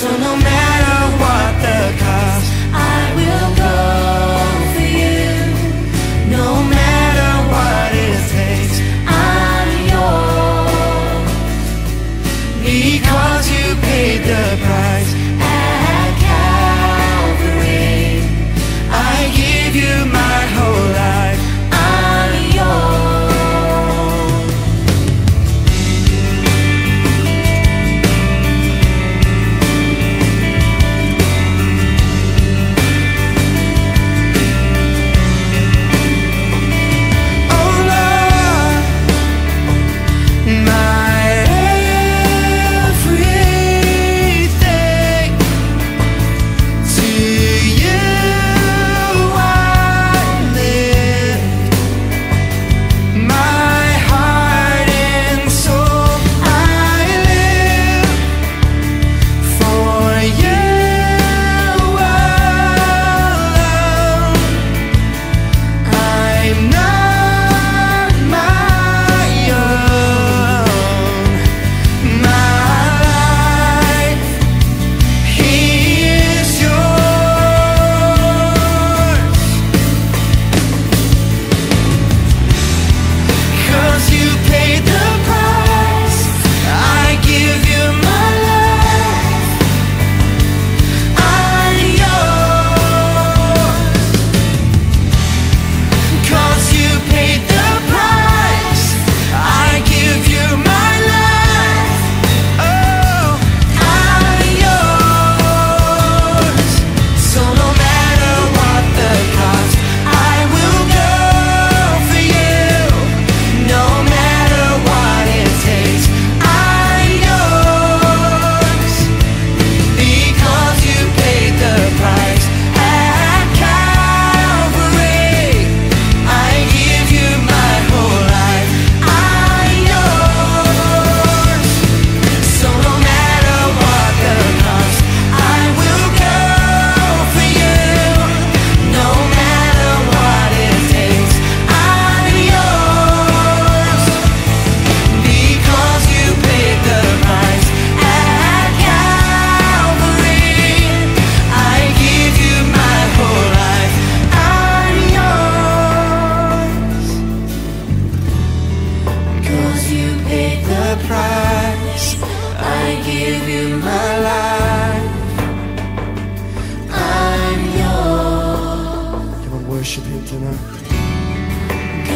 So no matter what the cost, I will go for you. No matter what it takes, I'm yours. Because you paid the price.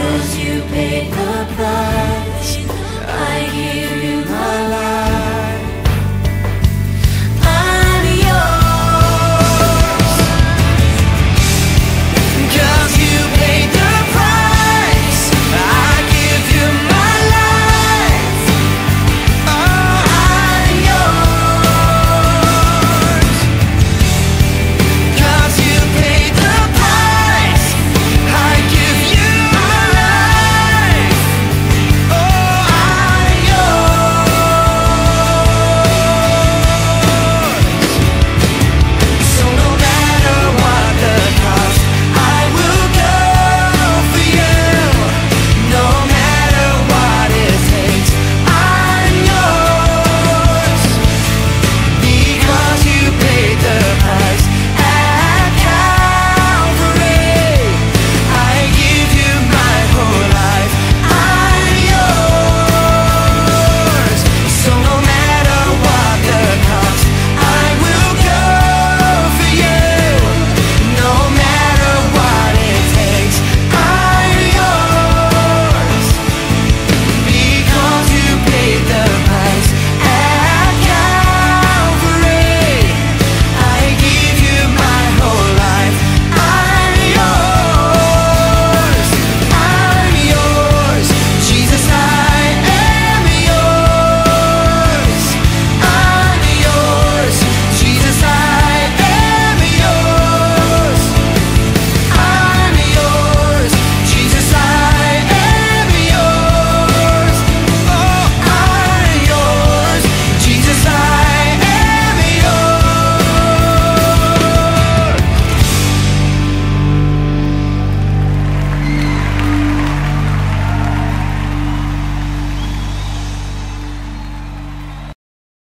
Him you paid